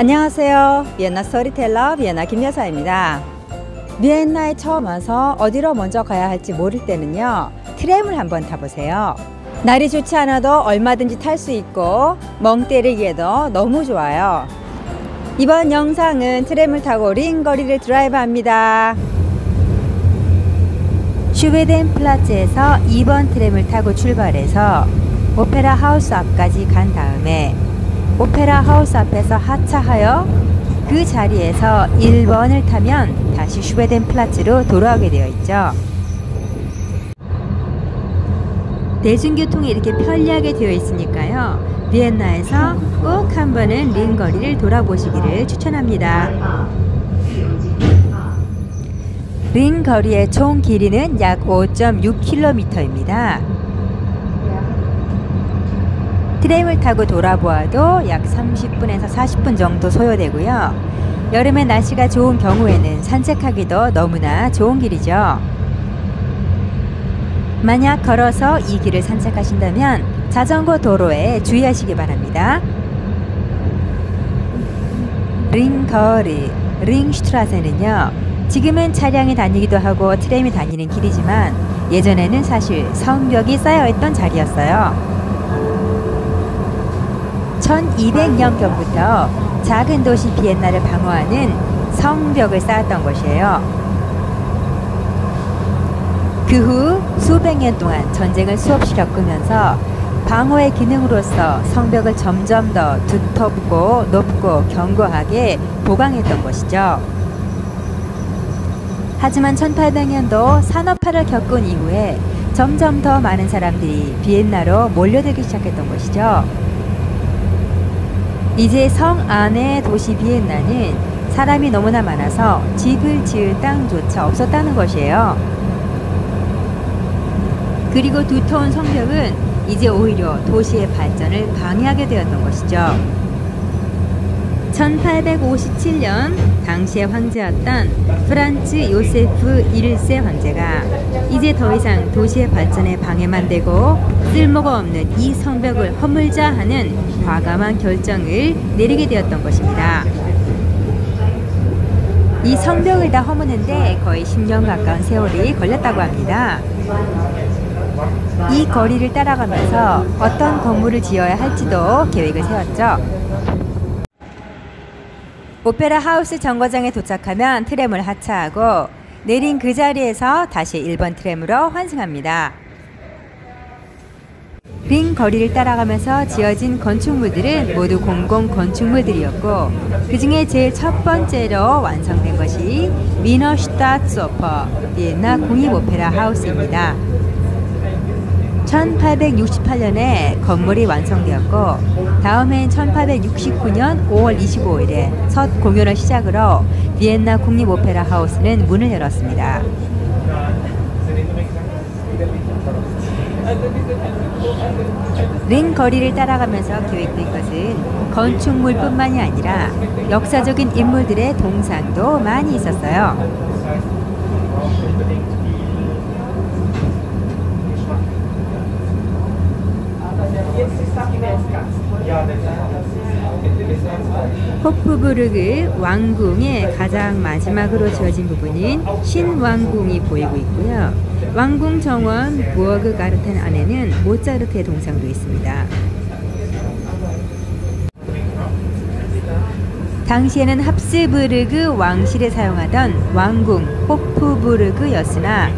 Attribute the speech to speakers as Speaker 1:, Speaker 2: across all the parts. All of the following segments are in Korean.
Speaker 1: 안녕하세요. 비엔나 스토리텔러 비엔나 김여사입니다. 비엔나에 처음 와서 어디로 먼저 가야 할지 모를 때는요. 트램을 한번 타보세요. 날이 좋지 않아도 얼마든지 탈 수 있고 멍 때리기에도 너무 좋아요. 이번 영상은 트램을 타고 링 거리를 드라이브합니다. 슈베덴 플라츠에서 2번 트램을 타고 출발해서 오페라 하우스 앞까지 간 다음에 오페라 하우스 앞에서 하차하여 그 자리에서 1번을 타면 다시 슈베덴 플라츠로 돌아오게 되어 있죠. 대중교통이 이렇게 편리하게 되어 있으니까요. 비엔나에서 꼭 한 번은 링 거리를 돌아보시기를 추천합니다. 링 거리의 총 길이는 약 5.6km입니다. 트램을 타고 돌아보아도 약 30분에서 40분 정도 소요되고요. 여름에 날씨가 좋은 경우에는 산책하기도 너무나 좋은 길이죠. 만약 걸어서 이 길을 산책하신다면 자전거 도로에 주의하시기 바랍니다. 링거리, 링슈트라세는요. 지금은 차량이 다니기도 하고 트램이 다니는 길이지만 예전에는 사실 성벽이 쌓여있던 자리였어요. 1200년경부터 작은 도시 비엔나를 방어하는 성벽을 쌓았던 것이에요. 그 후 수백 년 동안 전쟁을 수없이 겪으면서 방어의 기능으로서 성벽을 점점 더 두텁고 높고 견고하게 보강했던 것이죠. 하지만 1800년도 산업화를 겪은 이후에 점점 더 많은 사람들이 비엔나로 몰려들기 시작했던 것이죠. 이제 성 안의 도시 비엔나는 사람이 너무나 많아서 집을 지을 땅조차 없었다는 것이에요. 그리고 두터운 성벽은 이제 오히려 도시의 발전을 방해하게 되었던 것이죠. 1857년 당시의 황제였던 프란츠 요세프 1세 황제가 이제 더 이상 도시의 발전에 방해만 되고 쓸모가 없는 이 성벽을 허물자 하는 과감한 결정을 내리게 되었던 것입니다. 이 성벽을 다 허무는데 거의 10년 가까운 세월이 걸렸다고 합니다. 이 거리를 따라가면서 어떤 건물을 지어야 할지도 계획을 세웠죠. 오페라 하우스 정거장에 도착하면 트램을 하차하고 내린 그 자리에서 다시 1번 트램으로 환승합니다. 링 거리를 따라가면서 지어진 건축물들은 모두 공공 건축물들이었고 그 중에 제일 첫 번째로 완성된 것이 미너슈타츠오퍼 비엔나 국립오페라 하우스입니다. 1868년에 건물이 완성되었고 다음해인 1869년 5월 25일에 첫 공연을 시작으로 비엔나 국립오페라 하우스는 문을 열었습니다. 링 거리를 따라가면서 계획된 것은 건축물뿐만이 아니라 역사적인 인물들의 동상도 많이 있었어요. 호프부르그 왕궁의 가장 마지막으로 지어진 부분인 신왕궁이 보이고 있고요. 왕궁 정원 부어그 가르텐 안에는 모차르트의 동상도 있습니다. 당시에는 합스부르그 왕실에 사용하던 왕궁 호프부르그였으나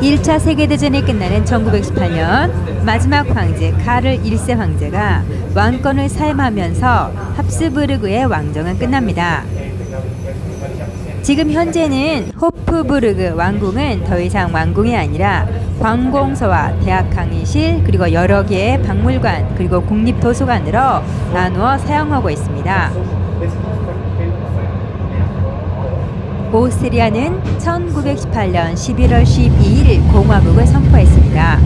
Speaker 1: 1차 세계대전이 끝나는 1918년 마지막 황제 카를 1세 황제가 왕권을 사임하면서 합스부르그의 왕정은 끝납니다. 지금 현재는 호프부르그 왕궁은 더 이상 왕궁이 아니라 관공서와 대학 강의실 그리고 여러 개의 박물관 그리고 국립도서관으로 나누어 사용하고 있습니다. 오스트리아는 1918년 11월 12일 공화국을 선포했습니다.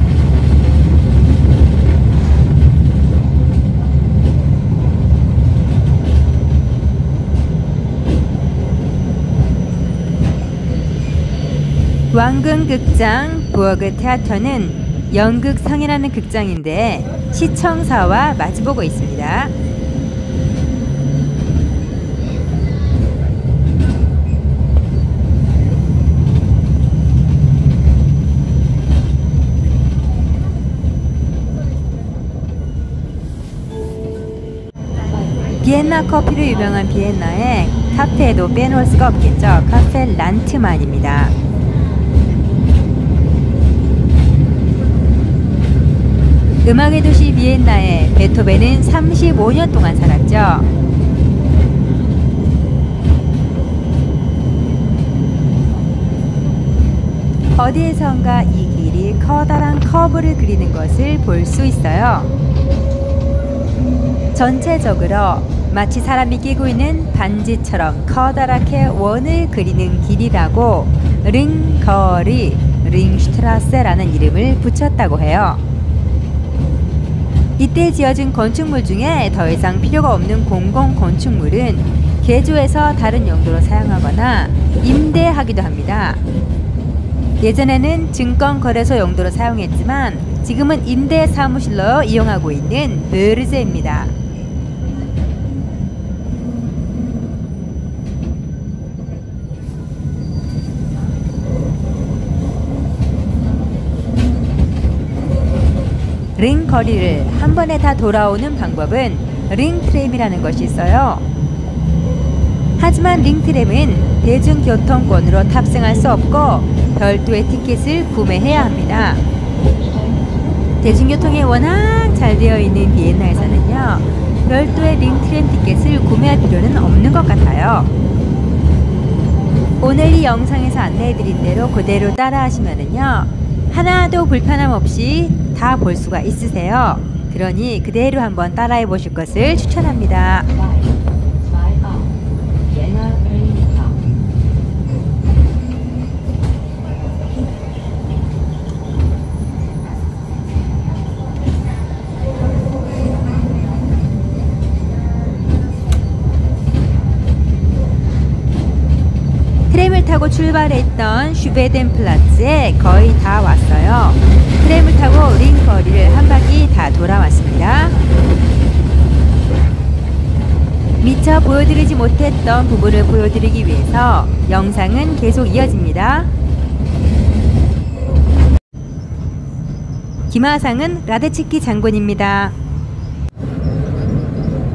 Speaker 1: 왕궁극장 부어그 테아터는 연극 성이라는 극장인데 시청사와 마주보고 있습니다. 비엔나 커피로 유명한 비엔나에 카페에도 빼놓을 수가 없겠죠. 카페 란트만입니다. 음악의 도시 비엔나에 베토벤은 35년 동안 살았죠. 어디에선가 이 길이 커다란 커브를 그리는 것을 볼 수 있어요. 전체적으로 마치 사람이 끼고 있는 반지처럼 커다랗게 원을 그리는 길이라고 링거리, 링슈트라세라는 이름을 붙였다고 해요. 이때 지어진 건축물 중에 더 이상 필요가 없는 공공 건축물은 개조해서 다른 용도로 사용하거나 임대하기도 합니다. 예전에는 증권거래소 용도로 사용했지만 지금은 임대 사무실로 이용하고 있는 베르제입니다. 링 거리를 한 번에 다 돌아오는 방법은 링 트램이라는 것이 있어요. 하지만 링 트램은 대중교통권으로 탑승할 수 없고 별도의 티켓을 구매해야 합니다. 대중교통이 워낙 잘 되어 있는 비엔나에서는요, 별도의 링 트램 티켓을 구매할 필요는 없는 것 같아요. 오늘 이 영상에서 안내해드린 대로 그대로 따라 하시면은요, 하나도 불편함 없이 다 볼 수가 있으세요. 그러니 그대로 한번 따라해 보실 것을 추천합니다. 트램을 타고 출발했던 슈베덴 플라츠에 거의 다 왔어요. 트램을 타고 링 거리를 한 바퀴 다 돌아왔습니다. 미처 보여드리지 못했던 부분을 보여드리기 위해서 영상은 계속 이어집니다. 기마상은 라데츠키 장군입니다.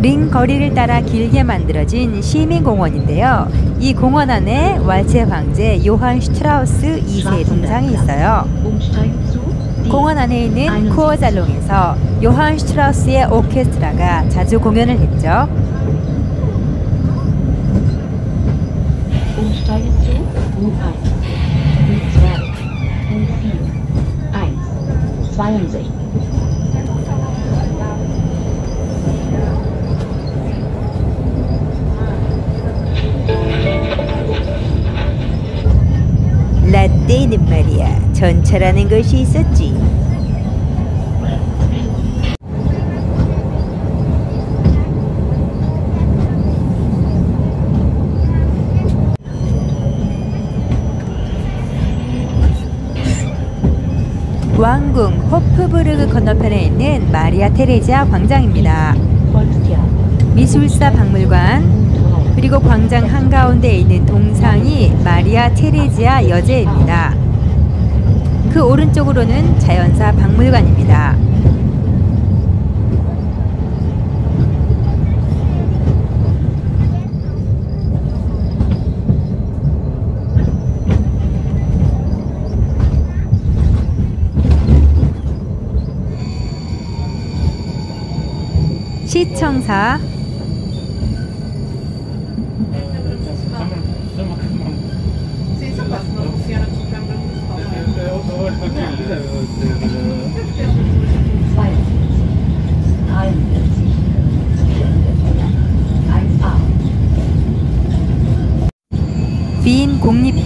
Speaker 1: 링 거리를 따라 길게 만들어진 시민공원인데요. 이 공원 안에 왈츠 황제 요한 슈트라우스 2세 동상이 있어요. 공원 안에 있는 코어살롱에서 요한 슈트라우스의 오케스트라가 자주 공연을 했죠.
Speaker 2: Umsteigen zu U1, U2, U4, 1, 62.
Speaker 1: 라떼는 말이야 전차라는 것이 있었지. 왕궁 호프부르그 건너편에 있는 마리아 테레지아 광장입니다. 미술사 박물관
Speaker 2: U3.
Speaker 1: 그리고 광장 한가운데 있는 동상이 마리아 테레지아 여제입니다. 그 오른쪽으로는 자연사 박물관입니다. 시청사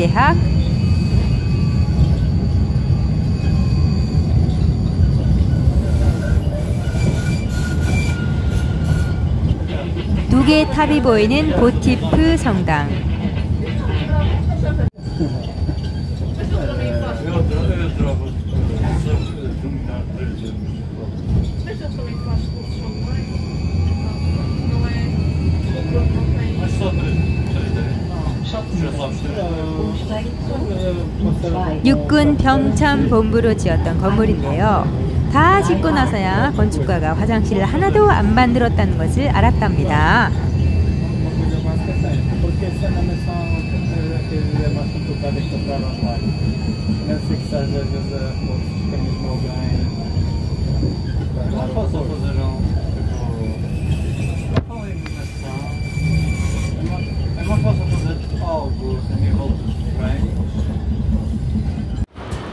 Speaker 1: 대학. 두 개의 탑이 보이는 보티프 성당 육군 병참 본부로 지었던 건물인데요. 다 짓고 나서야 건축가가 화장실을 하나도 안 만들었다는 것을 알았답니다.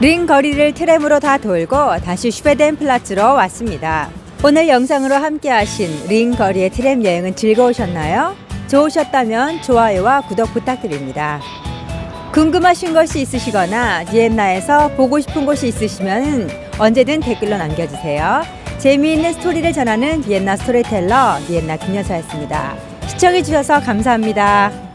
Speaker 1: 링 거리를 트램으로 다 돌고 다시 슈베덴 플라츠로 왔습니다. 오늘 영상으로 함께 하신 링 거리의 트램 여행은 즐거우셨나요? 좋으셨다면 좋아요와 구독 부탁드립니다. 궁금하신 것이 있으시거나 비엔나에서 보고 싶은 곳이 있으시면 언제든 댓글로 남겨주세요. 재미있는 스토리를 전하는 비엔나 스토리텔러 비엔나 김여사였습니다. 시청해주셔서 감사합니다.